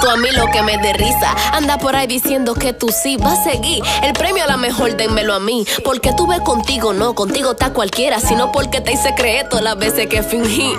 tú a mí lo que me dé risa. Anda por ahí diciendo que tú sí vas a seguir. El premio a la mejor dénmelo a mí. Porque tú ves contigo, no, contigo está cualquiera. Sino porque te hice creer todas las veces que fingí.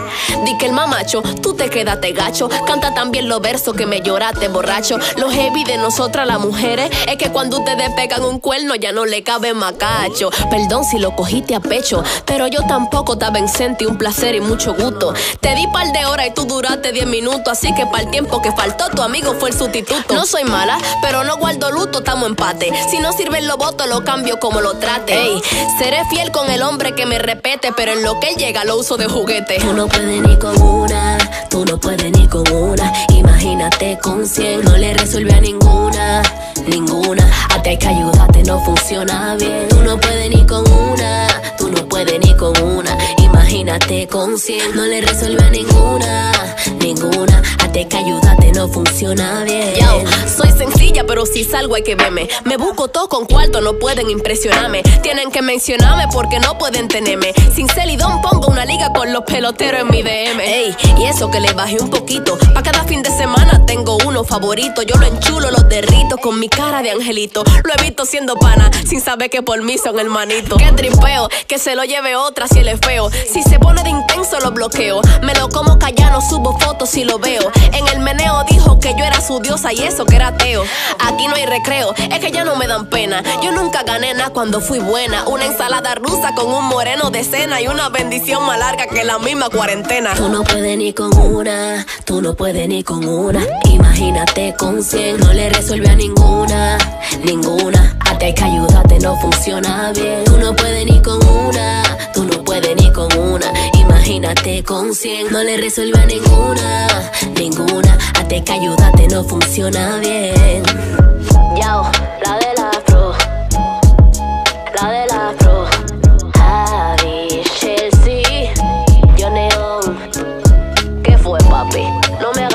Di que el mamacho, tú te quedaste gacho. Canta también los versos que me lloraste borracho. Lo heavy de nosotras las mujeres es que cuando ustedes pegan un cuerno ya no le cabe macacho. Perdón si lo cogiste a pecho, pero yo tampoco estaba en senti, un placer y mucho gusto. Te di par de horas y tú duraste 10 minutos, así que para el tiempo que faltó tu amigo fue el sustituto. No soy mala, pero no guardo luto, estamos empate. Si no sirven los votos, lo cambio como lo trate. Ey, seré fiel con el hombre que me repete, pero en lo que llega lo uso de juguete. Tú no puedes ni con una, tú no puedes ni con una. Imagínate con 100, no le resuelve a ninguna, ninguna. A ti hay que ayudarte, no funciona bien. Tú no puedes ni con una, tú no puedes ni con una. Imagínate con 100, no le resuelve ninguna, ninguna. A ti hay que ayudarte, no funciona bien. Yo, soy sencilla, pero si salgo hay que verme. Me busco todo con cuarto, no pueden impresionarme. Tienen que mencionarme porque no pueden tenerme. Sin celidón pongo una liga con los peloteros en mi DM. Ey, y eso que le bajé un poquito. Pa' cada fin de semana tengo uno favorito. Yo lo enchulo, los derrito con mi cara de angelito. Lo he visto siendo pana, sin saber que por mí son hermanitos. Qué tripeo, que se lo lleve otra si él es feo. Si se pone de intenso, lo bloqueo. Me lo como callano, subo fotos si lo veo. En el meneo dijo que yo era su diosa y eso que era ateo. Aquí no hay recreo, es que ya no me dan pena. Yo nunca gané nada cuando fui buena. Una ensalada rusa con un moreno de cena y una bendición más larga que la misma cuarentena. Tú no puedes ni con una, tú no puedes ni con una. Imagínate con 100, no le resuelve a ninguna, ninguna. A ti hay que ayudarte, no funciona bien. imagínate con 100. No le resuelve a ninguna, ninguna. Hasta que ayúdate, no funciona bien. Yao, la de la pro. La de la pro. Javi, Chelsea, yo neón. ¿Qué fue, papi? No me